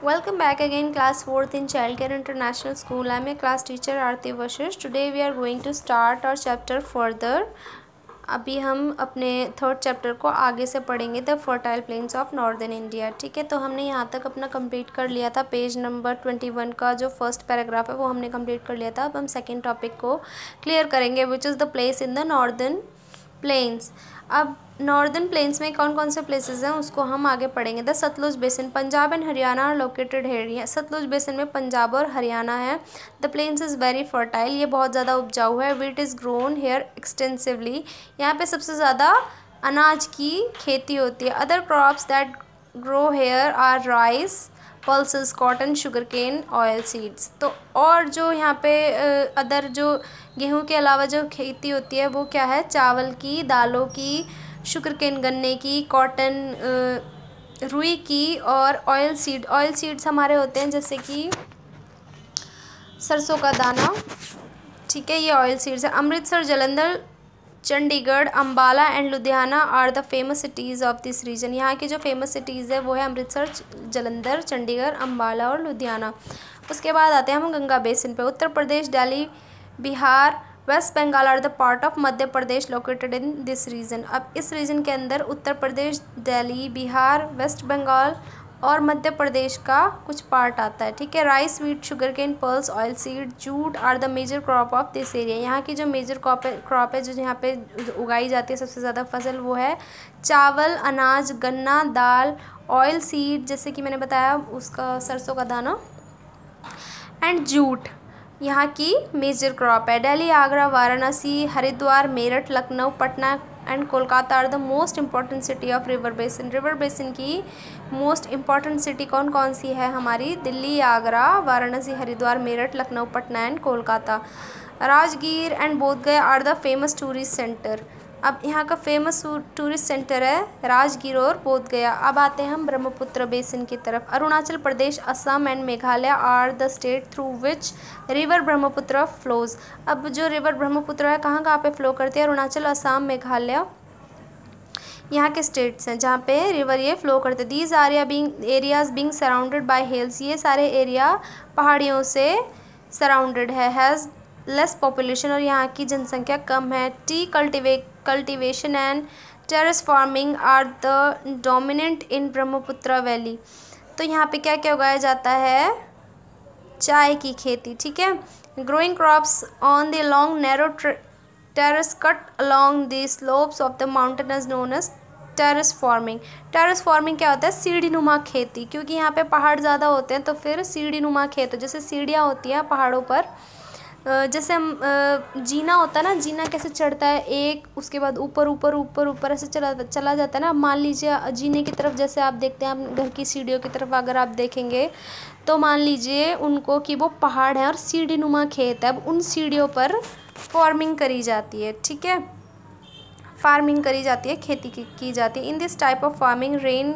Welcome back again, class 4th in Childcare International School. I am your class teacher, Aarti Vashish. Today we are going to start chapter further. अभी हम अपने third chapter को आगे से पढ़ेंगे the fertile plains of northern India ठीक है तो हमने यहाँ तक अपना कंप्लीट कर लिया था पेज नंबर ट्वेंटी वन का जो फ़र्स्ट पैराग्राफ है, वो हमने कंप्लीट कर लिया था अब हम सेकेंड टॉपिक को क्लियर करेंगे which is the place in the northern plains अब नॉर्दर्न प्लेन्स में कौन कौन से प्लेसेस हैं, उसको हम आगे पढ़ेंगे। The Sutlej basin Punjab and Haryana are located here Sutlej basin में पंजाब और हरियाणा है। The plains is very fertile ये बहुत ज़्यादा उपजाऊ है। Wheat is grown here extensively यहाँ पे सबसे ज़्यादा अनाज की खेती होती है। Other crops that grow here are rice pulses cotton sugar cane oil seeds तो और जो यहाँ पे अदर जो गेहूँ के अलावा जो खेती होती है, वो क्या है? चावल की, दालों की शुगर केन गन्ने की कॉटन रुई की और ऑयल सीड ऑयल सीड्स हमारे होते हैं जैसे कि सरसों का दाना, ठीक है? ये ऑयल सीड्स है। Amritsar, Jalandhar Chandigarh Ambala and Ludhiana are the famous cities of this region यहाँ की जो फ़ेमस सिटीज़ है, वो है अमृतसर, जलंधर, चंडीगढ़ अम्बाला और लुधियाना। उसके बाद आते हैं हम गंगा बेसिन पे। Uttar Pradesh, Delhi, Bihar, West Bengal are the part of Madhya Pradesh located in this region अब इस रीजन के अंदर उत्तर प्रदेश, दिल्ली, बिहार, वेस्ट बंगाल और मध्य प्रदेश का कुछ पार्ट आता है, ठीक है? Rice wheat sugar cane pulses oil seed jute are the major crop of this area यहाँ की जो मेजर क्रॉप क्रॉप है, जो यहाँ पे उगाई जाती है सबसे ज़्यादा फ़सल वो है चावल, अनाज, गन्ना, दाल ऑयल सीड जैसे कि मैंने बताया उसका सरसों का दाना एंड जूट यहाँ की मेजर क्रॉप है। Delhi, Agra, Varanasi, Haridwar, Meerut, Lucknow, Patna and Kolkata are the most important city of river basin river basin की मोस्ट इंपॉर्टेंट सिटी कौन कौन सी है? हमारी Delhi, Agra, Varanasi, Haridwar, Meerut, Lucknow, Patna and Kolkata Rajgir and Bodhgaya are the famous tourist center अब यहाँ का famous tourist centre है राजगीर और बोध गया। अब आते हैं हम ब्रह्मपुत्र बेसिन की तरफ़। Arunachal Pradesh, Assam and Meghalaya are the state through which river Brahmaputra flows अब जो रिवर ब्रह्मपुत्र है, कहाँ कहाँ पे फ्लो करती है? अरुणाचल, असम, मेघालय। यहाँ के स्टेट्स हैं, जहाँ पे रिवर ये फ्लो करते these area being areas being surrounded by hills ये सारे एरिया पहाड़ियों से सराउंडेड है। हैज़ लेस पॉपुलेशन और यहाँ की जनसंख्या कम है। Tea cultivate cultivation and terrace farming are the dominant in Brahmaputra valley तो यहाँ पे क्या क्या उगाया जाता है? चाय की खेती, ठीक है? Growing crops on the long narrow terrace cut along the slopes of the mountain is known as terrace farming terrace farming क्या होता है? सीढ़ी नुमा खेती, क्योंकि यहाँ पे पहाड़ ज़्यादा होते हैं तो फिर सीढ़ी नुमा खेत, जैसे सीढ़ियाँ होती हैं पहाड़ों पर जैसे हम जीना होता है ना जीना कैसे चढ़ता है? एक उसके बाद ऊपर ऊपर ऊपर ऊपर ऐसे चला चला जाता है ना। मान लीजिए जीने की तरफ़ जैसे आप देखते हैं आप घर की सीढ़ियों की तरफ़ अगर आप देखेंगे तो मान लीजिए उनको कि वो पहाड़ है और सीढ़ी नुमा खेत है अब उन सीढ़ियों पर फ़ार्मिंग करी जाती है ठीक है? फ़ार्मिंग करी जाती है खेती की, की जाती है। In this type of farming rain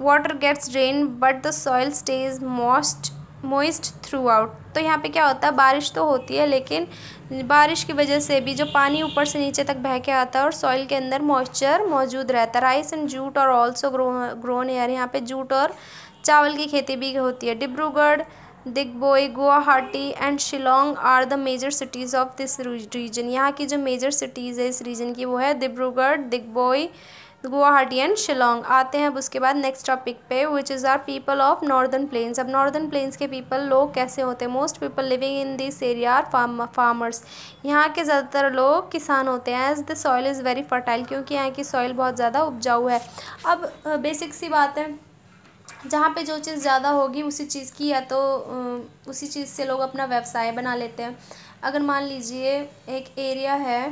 water gets rain but the soil stays most moist throughout तो यहाँ पे क्या होता है, बारिश तो होती है, लेकिन बारिश की वजह से भी जो पानी ऊपर से नीचे तक बह के आता है और सॉइल के अंदर मॉइस्चर मौजूद रहता है। राइस एंड जूट और ऑल्सो ग्रो ग्रोन एयर यहाँ पे जूट और चावल की खेती भी होती है। Dibrugarh, Digboi, Guwahati and Shillong are the major cities of this region यहाँ की जो मेजर सिटीज़ है इस रीजन की वो है डिब्रूगढ़ दिग्बोई गुवाहाटी एंड शिलोंग। आते हैं अब उसके बाद नेक्स्ट टॉपिक पे which is are people of northern plains अब नॉर्दर्न प्लेन्स के पीपल लोग कैसे होते हैं? Most people living in this area are farm farmers यहाँ के ज़्यादातर लोग किसान होते हैं as the soil is very fertile क्योंकि यहाँ की सॉइल बहुत ज़्यादा उपजाऊ है। अब बेसिक सी बात है, जहाँ पे जो चीज़ ज़्यादा होगी उसी चीज़ की या तो उसी चीज़ से लोग अपना व्यवसाय बना लेते हैं। अगर मान लीजिए एक एरिया है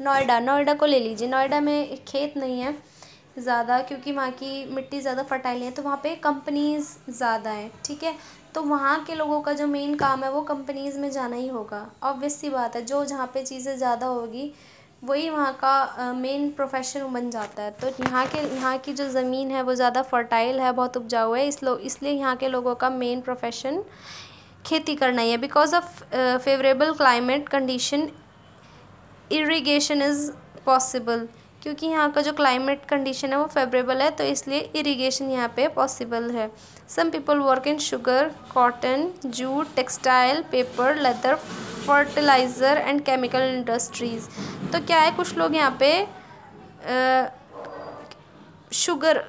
नोएडा नोएडा को ले लीजिए। नोएडा में खेत नहीं है ज़्यादा, क्योंकि वहाँ की मिट्टी ज़्यादा फर्टाइल है तो वहाँ पे कंपनीज़ ज़्यादा हैं, ठीक है? तो वहाँ के लोगों का जो मेन काम है, वो कंपनीज़ में जाना ही होगा। ऑब्वियस सी बात है, जो जहाँ पे चीज़ें ज़्यादा होगी, वही वहाँ का मेन प्रोफेशन बन जाता है। तो यहाँ के, यहाँ की जो ज़मीन है, वो ज़्यादा फर्टाइल है, बहुत उपजाऊ है इस इसलिए यहाँ के लोगों का मेन प्रोफेशन खेती करना ही है। Because of favourable climate condition irrigation is possible क्योंकि यहाँ का जो क्लाइमेट कंडीशन है वो फेवरेबल है तो इसलिए इरीगेशन यहाँ पे पॉसिबल है। Some people work in sugar cotton jute textile paper leather fertiliser and chemical industries तो क्या है, कुछ लोग यहाँ पे शुगर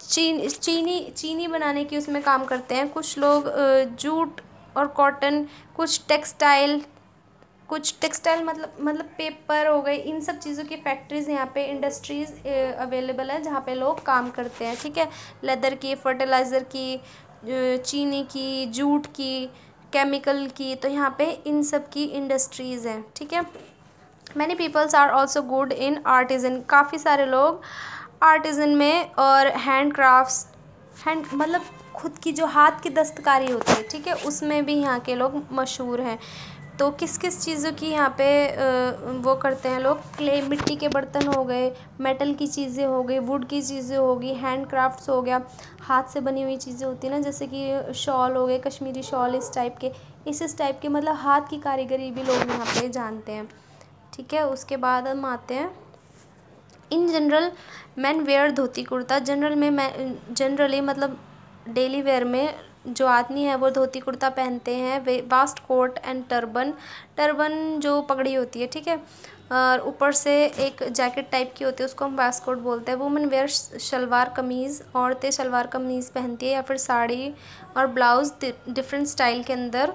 चीन, चीनी चीनी बनाने की उसमें काम करते हैं। कुछ लोग जूट और कॉटन कुछ टेक्सटाइल कुछ टेक्सटाइल मतलब मतलब पेपर हो गए, इन सब चीज़ों की फैक्ट्रीज़ यहाँ पे इंडस्ट्रीज़ अवेलेबल है जहाँ पे लोग काम करते हैं, ठीक है? लेदर की फर्टिलाइज़र की चीनी की जूट की केमिकल की तो यहाँ पे इन सब की इंडस्ट्रीज़ हैं, ठीक है? Many peoples are also good in artisan काफ़ी सारे लोग आर्टिज़न में और हैंड क्राफ्ट हैंड मतलब खुद की जो हाथ की दस्तकारी होती है, ठीक है? उसमें भी यहाँ के लोग मशहूर हैं। तो किस किस चीज़ों की यहाँ पे वो करते हैं लोग? क्ले, मिट्टी के बर्तन हो गए, मेटल की चीज़ें हो गई, वुड की चीज़ें हो गई हैंड क्राफ्ट्स हो गया, हाथ से बनी हुई चीज़ें होती हैं ना, जैसे कि शॉल हो गए, कश्मीरी शॉल इस टाइप के। इस इस टाइप के मतलब हाथ की कारीगरी भी लोग यहाँ पे जानते हैं। ठीक है, उसके बाद हम आते हैं। In general man wear dhoti kurta. General में मैं, जनरली मतलब डेली वेयर में जो आदमी है वो धोती कुर्ता पहनते हैं, वे waistcoat and turban. Turban जो पगड़ी होती है, ठीक है? और ऊपर से एक जैकेट टाइप की होती है, उसको हम वास्ट कोट बोलते हैं। वुमेन वेयर शलवार कमीज़, औरतें शलवार कमीज़ पहनती है या फिर साड़ी और ब्लाउज़ डिफरेंट स्टाइल के अंदर।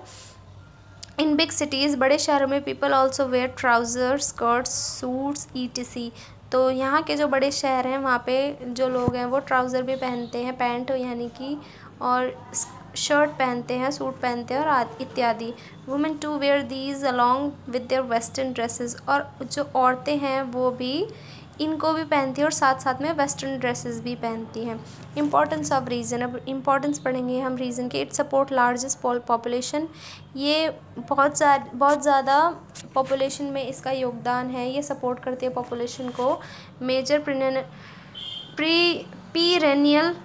इन बिग सिटीज़, बड़े शहरों में people also wear trouser skirts suits E T C तो यहाँ के जो बड़े शहर हैं, वहाँ पे जो लोग हैं, वो ट्राउज़र भी पहनते हैं, पैंट यानी कि, और शर्ट पहनते हैं, सूट पहनते हैं और इत्यादि। Women too wear these along with their western dresses और जो औरतें हैं वो भी इनको भी पहनती हैं और साथ साथ में वेस्टर्न ड्रेसेस भी पहनती हैं। इंपॉर्टेंस ऑफ़ रीज़न अब इंपॉर्टेंस पढ़ेंगे हम रीज़न के। इट सपोर्ट लार्जेस्ट पॉपुलेशन ये बहुत ज़्यादा बहुत ज़्यादा पॉपुलेशन में इसका योगदान है। ये सपोर्ट करती है पॉपुलेशन को। Major pre perennial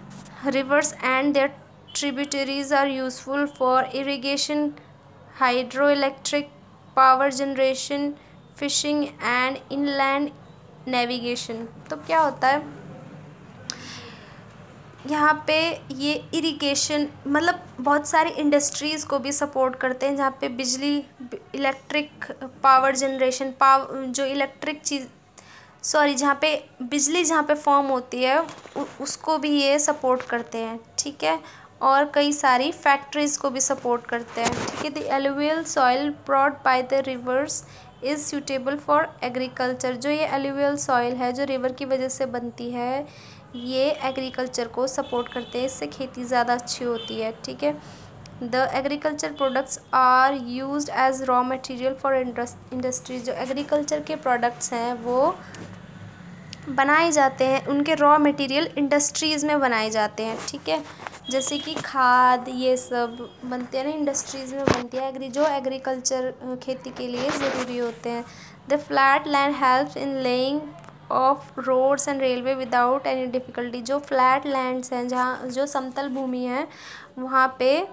rivers and there are useful for irrigation hydro electric power generation fishing and inland navigation तो क्या होता है? यहाँ पे ये इरिगेशन मतलब बहुत सारी इंडस्ट्रीज़ को भी सपोर्ट करते हैं, जहाँ पे बिजली इलेक्ट्रिक पावर जनरेशन पाव जो इलेक्ट्रिक चीज़ सॉरी जहाँ पे बिजली जहाँ पे फॉर्म होती है उसको भी ये सपोर्ट करते हैं, ठीक है? और कई सारी फैक्ट्रीज़ को भी सपोर्ट करते हैं। ठीक है the alluvial soil brought by the rivers is suitable for agriculture जो ये एलुवियल सॉइल है, जो रिवर की वजह से बनती है, ये एग्रीकल्चर को सपोर्ट करते हैं। इससे खेती ज़्यादा अच्छी होती है। ठीक है the agriculture products are use as raw material for industries जो एग्रीकल्चर के प्रोडक्ट्स हैं, वो बनाए जाते हैं। उनके रॉ मटेरियल इंडस्ट्रीज़ में बनाए जाते हैं। ठीक है जैसे कि खाद, ये सब बनते हैं ना इंडस्ट्रीज़ में बनती है एग्री जो एग्रीकल्चर खेती के लिए ज़रूरी होते हैं। The flat land help in laying of roads and railway without any difficulty जो फ्लैट लैंड्स हैं, जहाँ, जो समतल भूमि है, वहाँ पे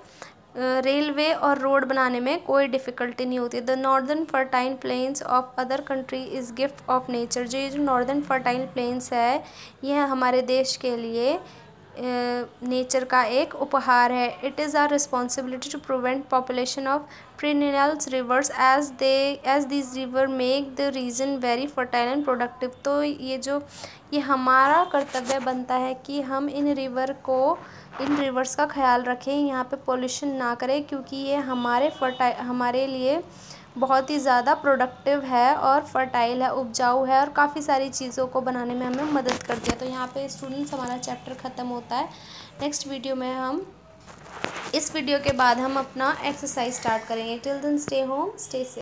रेलवे और रोड बनाने में कोई डिफ़िकल्टी नहीं होती। The northern fertile plains of other country is gift of nature जो ये जो नॉर्दर्न फर्टाइल प्लेन्स है यह हमारे देश के लिए। नेचर का एक उपहार है। It is our responsibility to prevent population of perennials rivers as they as this river make the region very fertile and productive तो ये जो, ये हमारा कर्तव्य बनता है कि हम इन रिवर को इन रिवर्स का ख्याल रखें, यहाँ पे पोल्यूशन ना करें, क्योंकि ये हमारे फर्टाइल हमारे लिए बहुत ही ज़्यादा प्रोडक्टिव है और फर्टाइल है, उपजाऊ है और काफ़ी सारी चीज़ों को बनाने में हमें मदद करती है। तो यहाँ पे स्टूडेंट्स हमारा चैप्टर ख़त्म होता है। नेक्स्ट वीडियो में हम, इस वीडियो के बाद हम अपना एक्सरसाइज स्टार्ट करेंगे। Till then stay home stay से